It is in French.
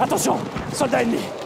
Attention Soldat ennemi